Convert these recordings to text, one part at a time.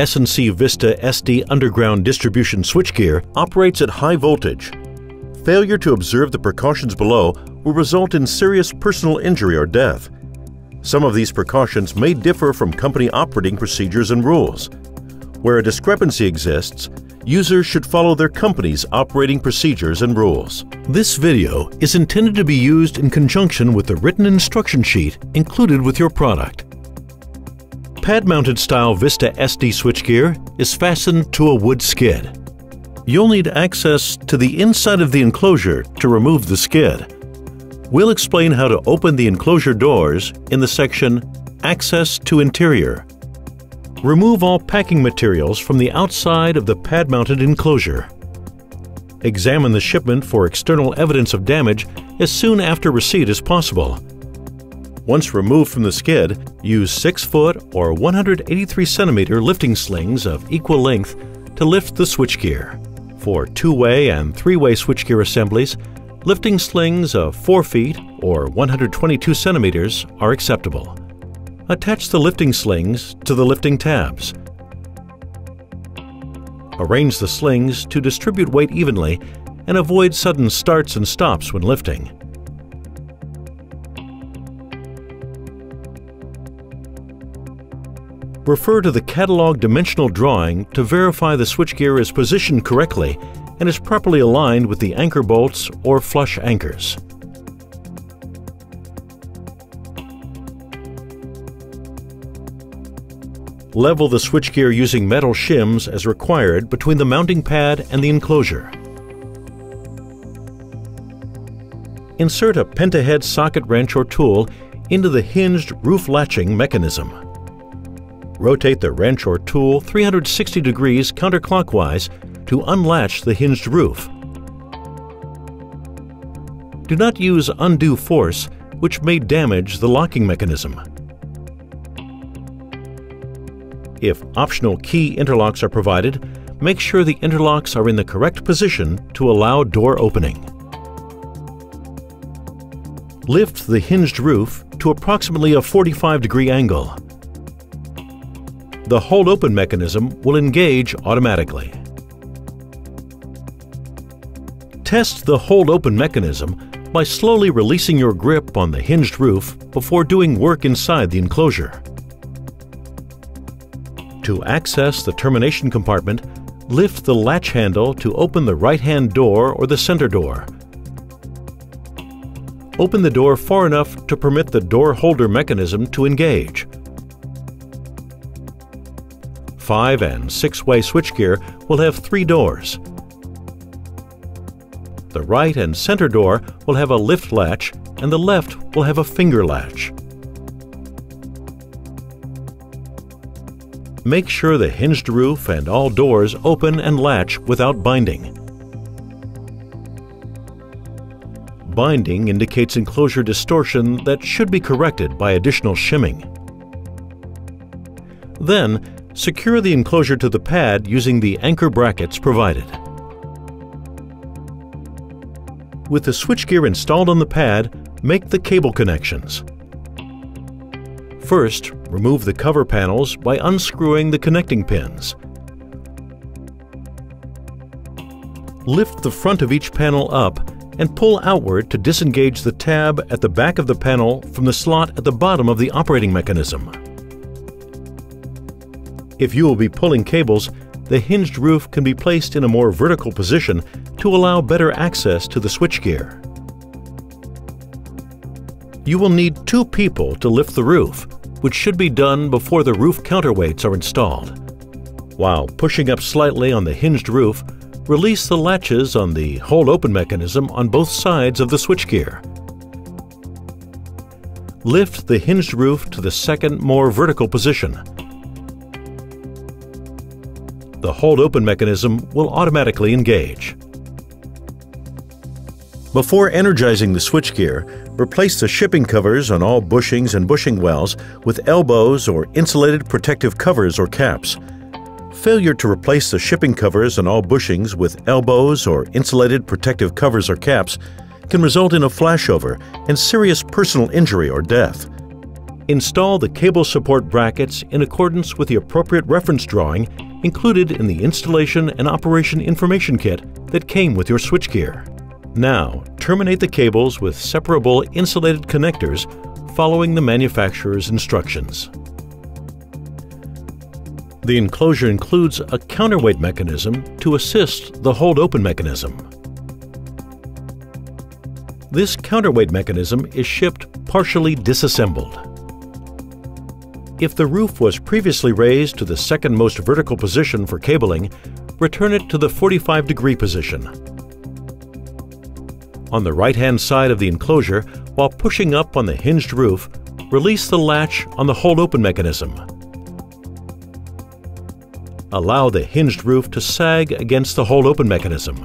S&C Vista SD underground distribution switchgear operates at high voltage. Failure to observe the precautions below will result in serious personal injury or death. Some of these precautions may differ from company operating procedures and rules. Where a discrepancy exists, users should follow their company's operating procedures and rules. This video is intended to be used in conjunction with the written instruction sheet included with your product. Pad-mounted style Vista SD switchgear is fastened to a wood skid. You'll need access to the inside of the enclosure to remove the skid. We'll explain how to open the enclosure doors in the section Access to Interior. Remove all packing materials from the outside of the pad-mounted enclosure. Examine the shipment for external evidence of damage as soon after receipt as possible. Once removed from the skid, use 6-foot or 183 centimeter lifting slings of equal length to lift the switchgear. For two-way and three-way switchgear assemblies, lifting slings of 4 feet or 122 centimeters are acceptable. Attach the lifting slings to the lifting tabs. Arrange the slings to distribute weight evenly and avoid sudden starts and stops when lifting. Refer to the catalog dimensional drawing to verify the switchgear is positioned correctly and is properly aligned with the anchor bolts or flush anchors. Level the switchgear using metal shims as required between the mounting pad and the enclosure. Insert a pentahead socket wrench or tool into the hinged roof latching mechanism. Rotate the wrench or tool 360 degrees counterclockwise to unlatch the hinged roof. Do not use undue force, which may damage the locking mechanism. If optional key interlocks are provided, make sure the interlocks are in the correct position to allow door opening. Lift the hinged roof to approximately a 45 degree angle. The hold open mechanism will engage automatically. Test the hold open mechanism by slowly releasing your grip on the hinged roof before doing work inside the enclosure. To access the termination compartment, lift the latch handle to open the right-hand door or the center door. Open the door far enough to permit the door holder mechanism to engage. Five and six-way switchgear will have three doors. The right and center door will have a lift latch and the left will have a finger latch. make sure the hinged roof and all doors open and latch without binding. Binding indicates enclosure distortion that should be corrected by additional shimming. Then, secure the enclosure to the pad using the anchor brackets provided. With the switchgear installed on the pad, make the cable connections. First, remove the cover panels by unscrewing the connecting pins. Lift the front of each panel up and pull outward to disengage the tab at the back of the panel from the slot at the bottom of the operating mechanism. If you will be pulling cables, the hinged roof can be placed in a more vertical position to allow better access to the switchgear. You will need two people to lift the roof, which should be done before the roof counterweights are installed. While pushing up slightly on the hinged roof, release the latches on the hold open mechanism on both sides of the switchgear. Lift the hinged roof to the second, more vertical position. The hold open mechanism will automatically engage. Before energizing the switchgear, Replace the shipping covers on all bushings and bushing wells with elbows or insulated protective covers or caps. Failure to replace the shipping covers on all bushings with elbows or insulated protective covers or caps can result in a flashover and serious personal injury or death. Install the cable support brackets in accordance with the appropriate reference drawing included in the installation and operation information kit that came with your switchgear. Now, terminate the cables with separable insulated connectors following the manufacturer's instructions. The enclosure includes a counterweight mechanism to assist the hold-open mechanism. This counterweight mechanism is shipped partially disassembled. If the roof was previously raised to the second most vertical position for cabling, return it to the 45 degree position. On the right-hand side of the enclosure, while pushing up on the hinged roof, release the latch on the hold-open mechanism. Allow the hinged roof to sag against the hold-open mechanism.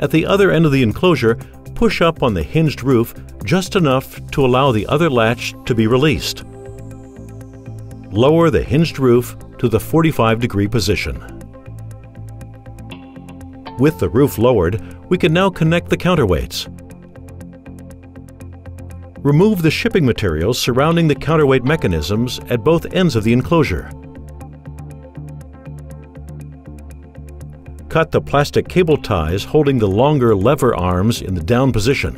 At the other end of the enclosure, push up on the hinged roof just enough to allow the other latch to be released. Lower the hinged roof to the 45 degree position. With the roof lowered, we can now connect the counterweights. Remove the shipping materials surrounding the counterweight mechanisms at both ends of the enclosure. Cut the plastic cable ties holding the longer lever arms in the down position.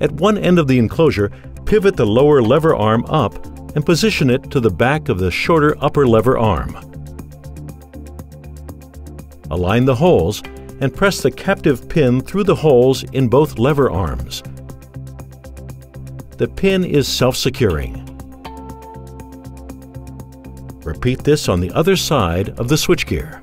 At one end of the enclosure, pivot the lower lever arm up and position it to the back of the shorter upper lever arm. Align the holes and press the captive pin through the holes in both lever arms. The pin is self-securing. Repeat this on the other side of the switchgear.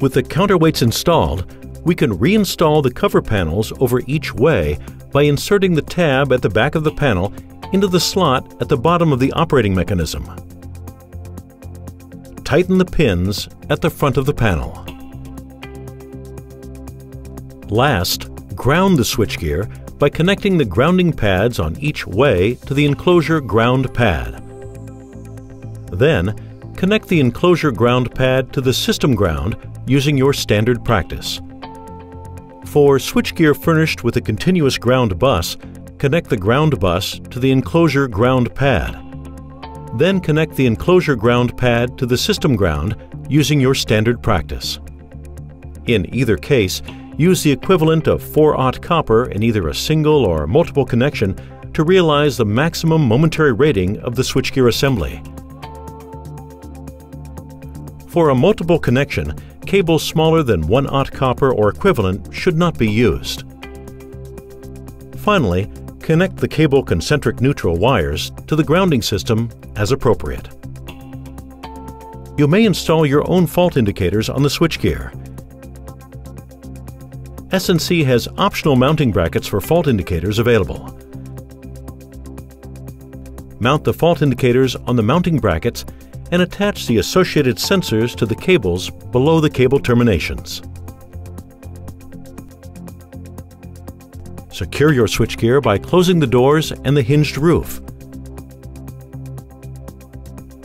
With the counterweights installed, we can reinstall the cover panels over each way by inserting the tab at the back of the panel into the slot at the bottom of the operating mechanism. Tighten the pins at the front of the panel. Last, ground the switchgear by connecting the grounding pads on each way to the enclosure ground pad. Then, connect the enclosure ground pad to the system ground using your standard practice. For switchgear furnished with a continuous ground bus, connect the ground bus to the enclosure ground pad. Then connect the enclosure ground pad to the system ground using your standard practice. In either case, Use the equivalent of 4-aught copper in either a single or multiple connection to realize the maximum momentary rating of the switchgear assembly. For a multiple connection, cables smaller than 1-aught copper or equivalent should not be used. Finally, connect the cable concentric neutral wires to the grounding system as appropriate. You may install your own fault indicators on the switchgear. S&C has optional mounting brackets for fault indicators available. Mount the fault indicators on the mounting brackets and attach the associated sensors to the cables below the cable terminations. Secure your switchgear by closing the doors and the hinged roof.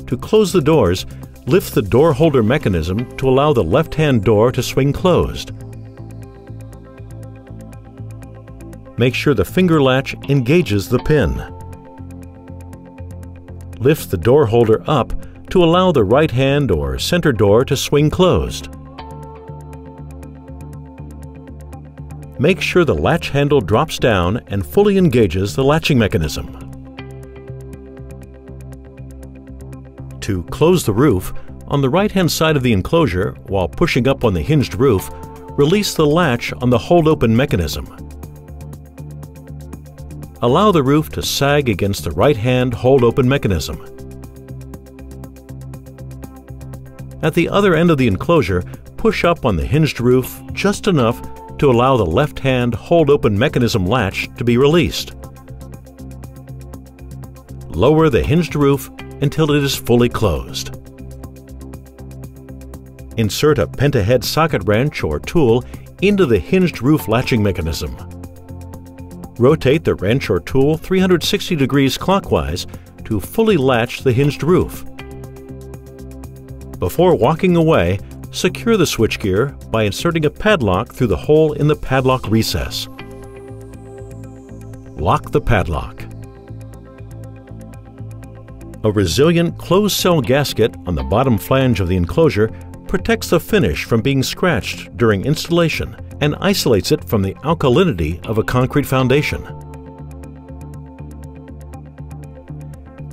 To close the doors, lift the door holder mechanism to allow the left-hand door to swing closed. Make sure the finger latch engages the pin. Lift the door holder up to allow the right hand or center door to swing closed. Make sure the latch handle drops down and fully engages the latching mechanism. To close the roof, on the right-hand side of the enclosure, while pushing up on the hinged roof, release the latch on the hold-open mechanism allow the roof to sag against the right-hand hold-open mechanism. At the other end of the enclosure, push up on the hinged roof just enough to allow the left-hand hold-open mechanism latch to be released. Lower the hinged roof until it is fully closed. Insert a pentahead socket wrench or tool into the hinged roof latching mechanism. Rotate the wrench or tool 360 degrees clockwise to fully latch the hinged roof. Before walking away, Secure the switchgear by inserting a padlock through the hole in the padlock recess. Lock the padlock. A resilient closed-cell gasket on the bottom flange of the enclosure protects the finish from being scratched during installation and isolates it from the alkalinity of a concrete foundation.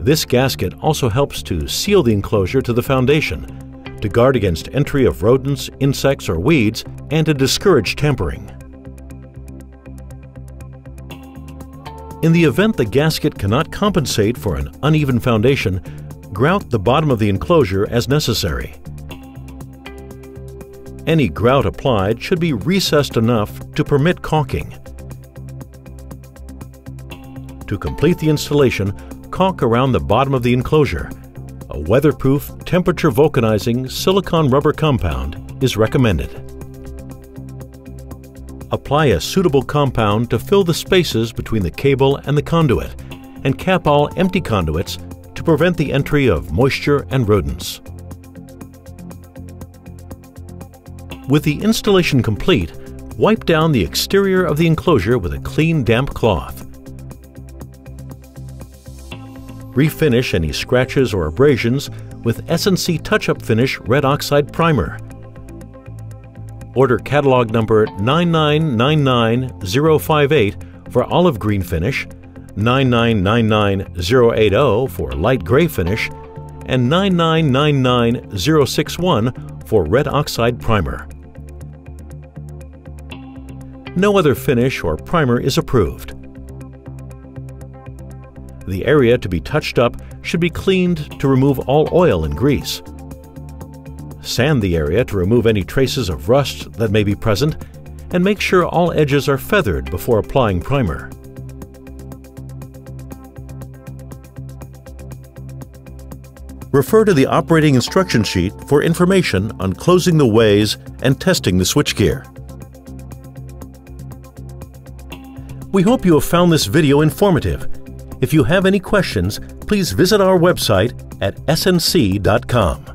This gasket also helps to seal the enclosure to the foundation, to guard against entry of rodents, insects, or weeds, and to discourage tampering. In the event the gasket cannot compensate for an uneven foundation, grout the bottom of the enclosure as necessary. Any grout applied should be recessed enough to permit caulking. To complete the installation, caulk around the bottom of the enclosure. A weatherproof, temperature vulcanizing silicone rubber compound is recommended. Apply a suitable compound to fill the spaces between the cable and the conduit, and cap all empty conduits to prevent the entry of moisture and rodents. With the installation complete, wipe down the exterior of the enclosure with a clean damp cloth. Refinish any scratches or abrasions with S&C Touch-Up Finish Red Oxide Primer Order catalog number 9999058 for olive green finish, 9999080 for light gray finish, and 9999061 for red oxide primer. No other finish or primer is approved. The area to be touched up should be cleaned to remove all oil and grease. Sand the area to remove any traces of rust that may be present, and make sure all edges are feathered before applying primer. Refer to the operating instruction sheet for information on closing the ways and testing the switchgear. We hope you have found this video informative. If you have any questions, please visit our website at snc.com.